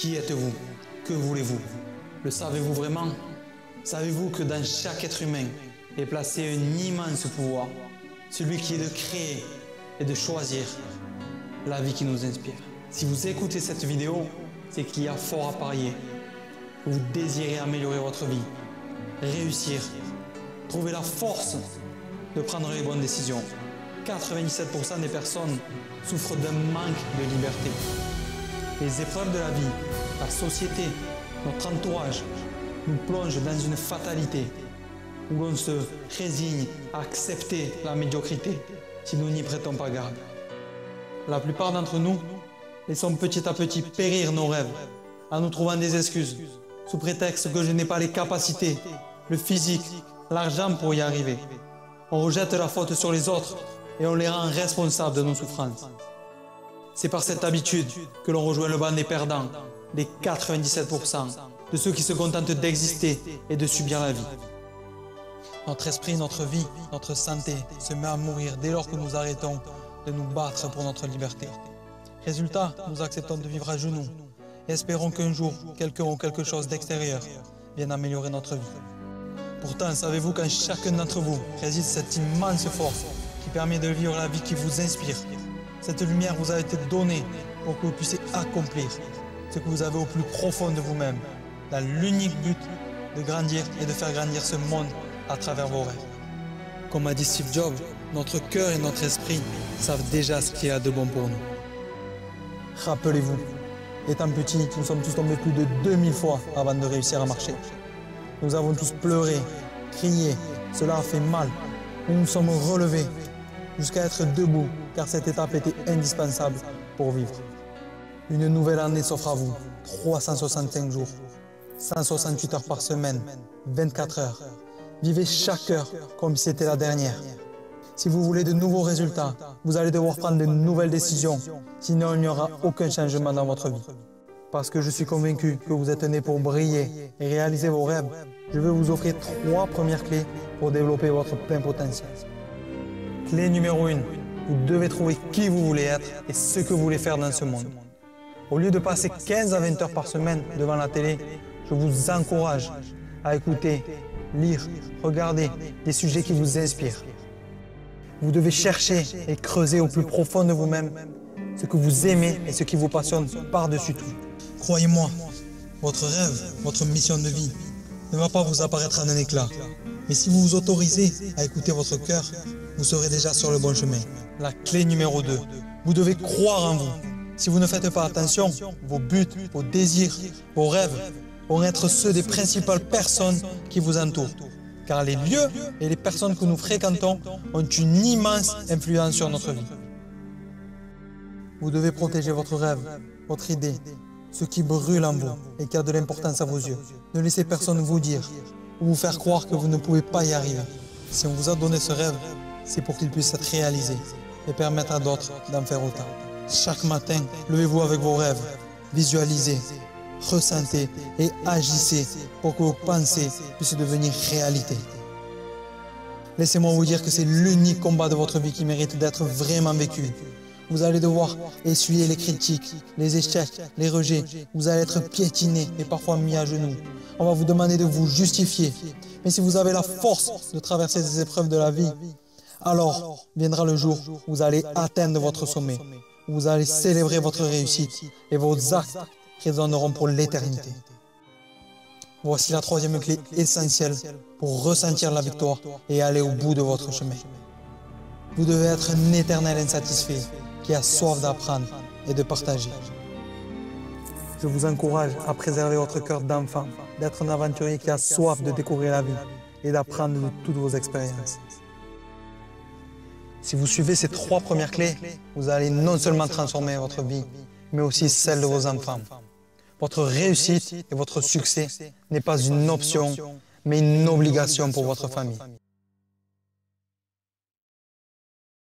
Qui êtes-vous? Que voulez-vous? Le savez-vous vraiment? Savez-vous que dans chaque être humain est placé un immense pouvoir, celui qui est de créer et de choisir la vie qui nous inspire? Si vous écoutez cette vidéo, c'est qu'il y a fort à parier. Vous désirez améliorer votre vie, réussir, trouver la force de prendre les bonnes décisions. 97% des personnes souffrent d'un manque de liberté. Les épreuves de la vie, la société, notre entourage nous plongent dans une fatalité où l'on se résigne à accepter la médiocrité si nous n'y prêtons pas garde. La plupart d'entre nous laissons petit à petit périr nos rêves en nous trouvant des excuses sous prétexte que je n'ai pas les capacités, le physique, l'argent pour y arriver. On rejette la faute sur les autres et on les rend responsables de nos souffrances. C'est par cette habitude que l'on rejoint le banc des perdants, les 97% de ceux qui se contentent d'exister et de subir la vie. Notre esprit, notre vie, notre santé se met à mourir dès lors que nous arrêtons de nous battre pour notre liberté. Résultat, nous acceptons de vivre à genoux espérons qu'un jour, quelqu'un ou quelque chose d'extérieur vienne améliorer notre vie. Pourtant, savez-vous qu'en chacun d'entre vous réside cette immense force qui permet de vivre la vie qui vous inspire? Cette lumière vous a été donnée pour que vous puissiez accomplir ce que vous avez au plus profond de vous-même, dans l'unique but de grandir et de faire grandir ce monde à travers vos rêves. Comme a dit Steve Jobs, notre cœur et notre esprit savent déjà ce qu'il y a de bon pour nous. Rappelez-vous, étant petit, nous sommes tous tombés plus de 2000 fois avant de réussir à marcher. Nous avons tous pleuré, crié, cela a fait mal. Nous nous sommes relevés jusqu'à être debout, car cette étape était indispensable pour vivre. Une nouvelle année s'offre à vous, 365 jours, 168 heures par semaine, 24 heures. Vivez chaque heure comme si c'était la dernière. Si vous voulez de nouveaux résultats, vous allez devoir prendre de nouvelles décisions, sinon il n'y aura aucun changement dans votre vie. Parce que je suis convaincu que vous êtes né pour briller et réaliser vos rêves, je vais vous offrir trois premières clés pour développer votre plein potentiel. Clé numéro 1. Vous devez trouver qui vous voulez être et ce que vous voulez faire dans ce monde. Au lieu de passer 15 à 20 heures par semaine devant la télé, je vous encourage à écouter, lire, regarder des sujets qui vous inspirent. Vous devez chercher et creuser au plus profond de vous-même ce que vous aimez et ce qui vous passionne par-dessus tout. Croyez-moi, votre rêve, votre mission de vie ne va pas vous apparaître en un éclat. Mais si vous vous autorisez à écouter votre cœur, vous serez déjà sur le bon chemin. La clé numéro 2. Vous devez croire en vous. Si vous ne faites pas attention, vos buts, vos désirs, vos rêves vont être ceux des principales personnes qui vous entourent. Car les lieux et les personnes que nous fréquentons ont une immense influence sur notre vie. Vous devez protéger votre rêve, votre idée, ce qui brûle en vous et qui a de l'importance à vos yeux. Ne laissez personne vous dire ou vous faire croire que vous ne pouvez pas y arriver. Si on vous a donné ce rêve, c'est pour qu'il puisse être réalisé et permettre à d'autres d'en faire autant. Chaque matin, levez-vous avec vos rêves, visualisez, ressentez et agissez pour que vos pensées puissent devenir réalité. Laissez-moi vous dire que c'est l'unique combat de votre vie qui mérite d'être vraiment vécu. Vous allez devoir essuyer les critiques, les échecs, les rejets. Vous allez être piétiné et parfois mis à genoux. On va vous demander de vous justifier. Mais si vous avez la force de traverser ces épreuves de la vie, alors viendra le jour où vous allez atteindre votre sommet, où vous allez célébrer votre réussite et vos actes résonneront pour l'éternité. Voici la troisième clé essentielle pour ressentir la victoire et aller au bout de votre chemin. Vous devez être un éternel insatisfait qui a soif d'apprendre et de partager. Je vous encourage à préserver votre cœur d'enfant, d'être un aventurier qui a soif de découvrir la vie et d'apprendre de toutes vos expériences. Si vous suivez ces trois premières clés, vous allez non seulement transformer votre vie, mais aussi celle de vos enfants. Votre réussite et votre succès n'est pas une option, mais une obligation pour votre famille.